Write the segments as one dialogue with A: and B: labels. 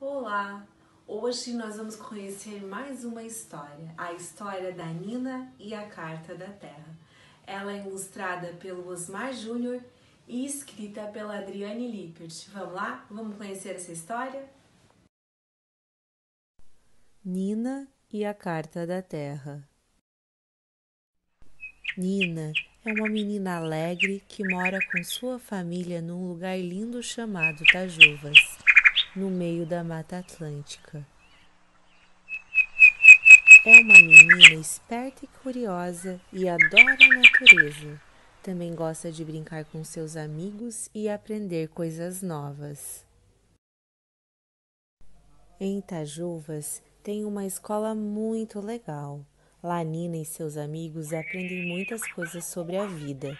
A: Olá! Hoje nós vamos conhecer mais uma história, a história da Nina e a Carta da Terra. Ela é ilustrada pelo Osmar Júnior e escrita pela Adriane Lippert. Vamos lá? Vamos conhecer essa história?
B: Nina e a Carta da Terra Nina é uma menina alegre que mora com sua família num lugar lindo chamado Tajuvas, no meio da Mata Atlântica. É uma menina esperta e curiosa e adora a natureza. Também gosta de brincar com seus amigos e aprender coisas novas. Em Itajuvas tem uma escola muito legal. Lá Nina e seus amigos aprendem muitas coisas sobre a vida.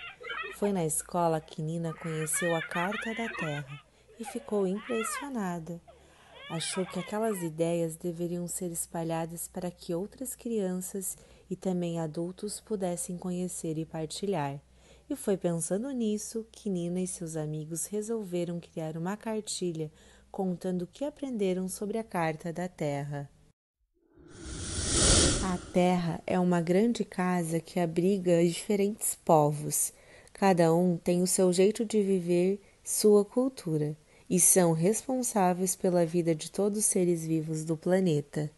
B: Foi na escola que Nina conheceu a Carta da Terra e ficou impressionada. Achou que aquelas ideias deveriam ser espalhadas para que outras crianças e também adultos pudessem conhecer e partilhar. E foi pensando nisso que Nina e seus amigos resolveram criar uma cartilha contando o que aprenderam sobre a Carta da Terra. A Terra é uma grande casa que abriga diferentes povos. Cada um tem o seu jeito de viver, sua cultura, e são responsáveis pela vida de todos os seres vivos do planeta.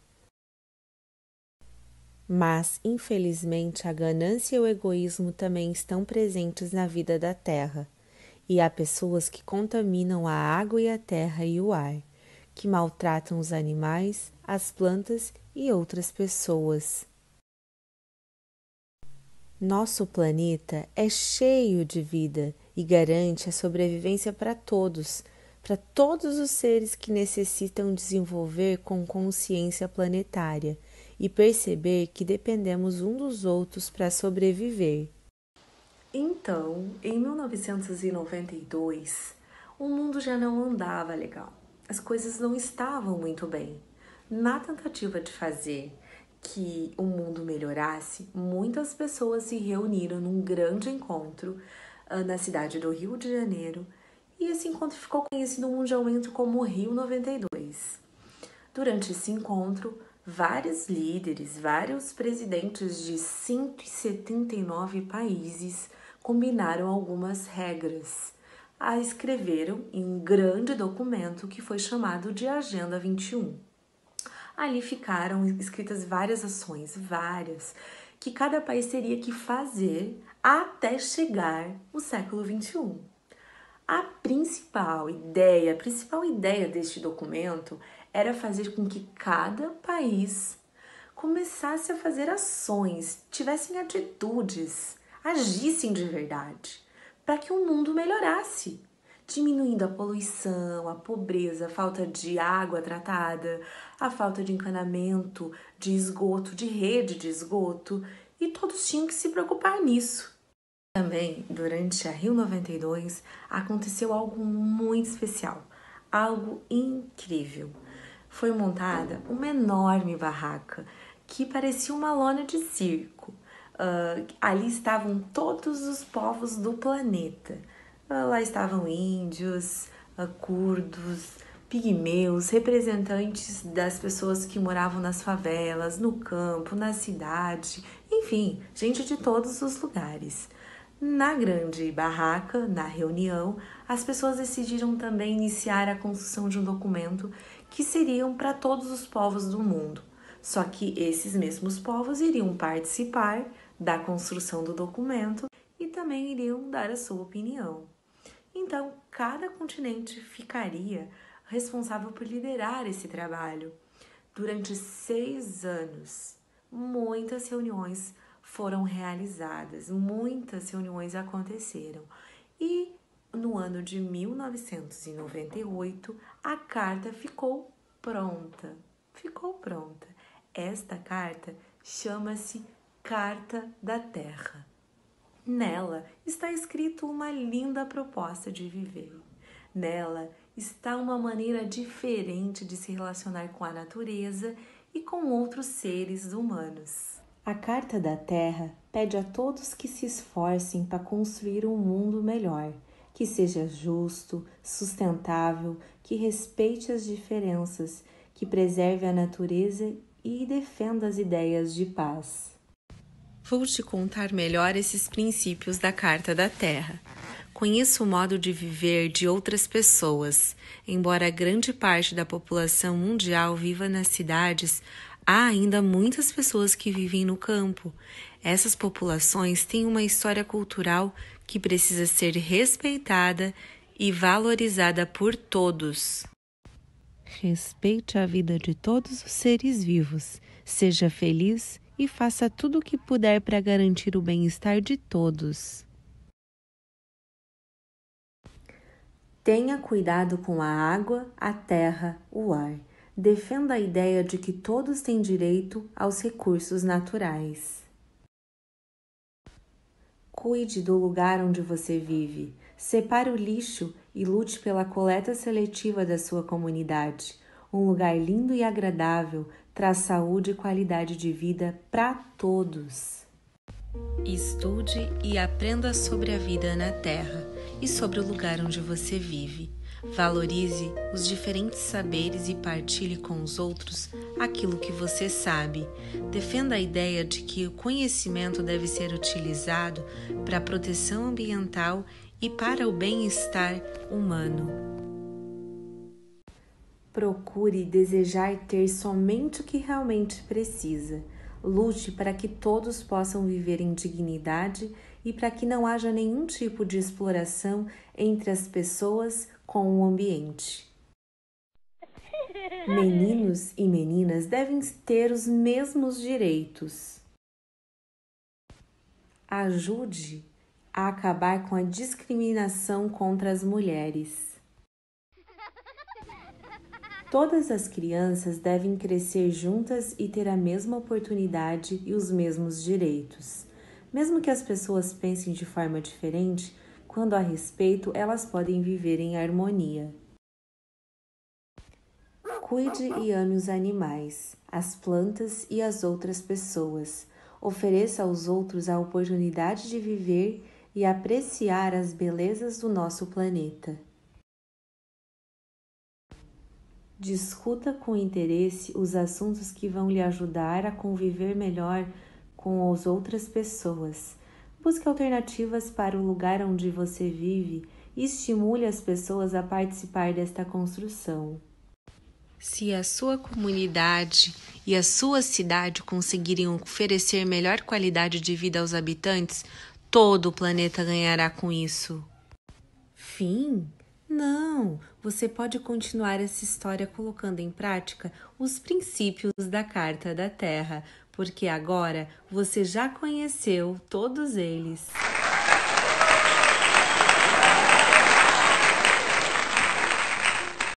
B: Mas, infelizmente, a ganância e o egoísmo também estão presentes na vida da Terra, e há pessoas que contaminam a água e a terra e o ar, que maltratam os animais, as plantas e outras pessoas. Nosso planeta é cheio de vida e garante a sobrevivência para todos, para todos os seres que necessitam desenvolver com consciência planetária e perceber que dependemos um dos outros para sobreviver.
A: Então, em 1992, o mundo já não andava legal. As coisas não estavam muito bem. Na tentativa de fazer que o mundo melhorasse, muitas pessoas se reuniram num grande encontro uh, na cidade do Rio de Janeiro e esse encontro ficou conhecido mundialmente como Rio 92. Durante esse encontro, vários líderes, vários presidentes de 179 países combinaram algumas regras. A escreveram em um grande documento que foi chamado de Agenda 21 ali ficaram escritas várias ações, várias, que cada país teria que fazer até chegar o século XXI. A principal ideia, a principal ideia deste documento era fazer com que cada país começasse a fazer ações, tivessem atitudes, agissem de verdade, para que o mundo melhorasse, diminuindo a poluição, a pobreza, a falta de água tratada, a falta de encanamento, de esgoto, de rede de esgoto, e todos tinham que se preocupar nisso. Também, durante a Rio 92, aconteceu algo muito especial, algo incrível. Foi montada uma enorme barraca que parecia uma lona de circo. Uh, ali estavam todos os povos do planeta ah, lá estavam índios, ah, curdos, pigmeus, representantes das pessoas que moravam nas favelas, no campo, na cidade, enfim, gente de todos os lugares. Na grande barraca, na reunião, as pessoas decidiram também iniciar a construção de um documento que seriam para todos os povos do mundo. Só que esses mesmos povos iriam participar da construção do documento e também iriam dar a sua opinião. Então, cada continente ficaria responsável por liderar esse trabalho. Durante seis anos, muitas reuniões foram realizadas, muitas reuniões aconteceram. E no ano de 1998, a carta ficou pronta. Ficou pronta. Esta carta chama-se Carta da Terra. Nela está escrito uma linda proposta de viver. Nela está uma maneira diferente de se relacionar com a natureza e com outros seres humanos. A Carta da Terra pede a todos que se esforcem para construir um mundo melhor, que seja justo, sustentável, que respeite as diferenças, que preserve a natureza e defenda as ideias de paz.
B: Vou te contar melhor esses princípios da Carta da Terra. Conheço o modo de viver de outras pessoas. Embora grande parte da população mundial viva nas cidades, há ainda muitas pessoas que vivem no campo. Essas populações têm uma história cultural que precisa ser respeitada e valorizada por todos. Respeite a vida de todos os seres vivos, seja feliz e faça tudo o que puder para garantir o bem-estar de todos.
A: Tenha cuidado com a água, a terra, o ar. Defenda a ideia de que todos têm direito aos recursos naturais. Cuide do lugar onde você vive. Separe o lixo e lute pela coleta seletiva da sua comunidade. Um lugar lindo e agradável traz saúde e qualidade de vida para todos.
B: Estude e aprenda sobre a vida na Terra e sobre o lugar onde você vive. Valorize os diferentes saberes e partilhe com os outros aquilo que você sabe. Defenda a ideia de que o conhecimento deve ser utilizado para a proteção ambiental e para o bem-estar humano.
A: Procure desejar ter somente o que realmente precisa. Lute para que todos possam viver em dignidade e para que não haja nenhum tipo de exploração entre as pessoas com o ambiente. Meninos e meninas devem ter os mesmos direitos. Ajude a acabar com a discriminação contra as mulheres. Todas as crianças devem crescer juntas e ter a mesma oportunidade e os mesmos direitos. Mesmo que as pessoas pensem de forma diferente, quando há respeito, elas podem viver em harmonia. Cuide e ame os animais, as plantas e as outras pessoas. Ofereça aos outros a oportunidade de viver e apreciar as belezas do nosso planeta. Discuta com interesse os assuntos que vão lhe ajudar a conviver melhor com as outras pessoas. Busque alternativas para o lugar onde você vive e estimule as pessoas a participar desta construção.
B: Se a sua comunidade e a sua cidade conseguirem oferecer melhor qualidade de vida aos habitantes, todo o planeta ganhará com isso.
A: Fim? Não, você pode continuar essa história colocando em prática os princípios da Carta da Terra, porque agora você já conheceu todos eles.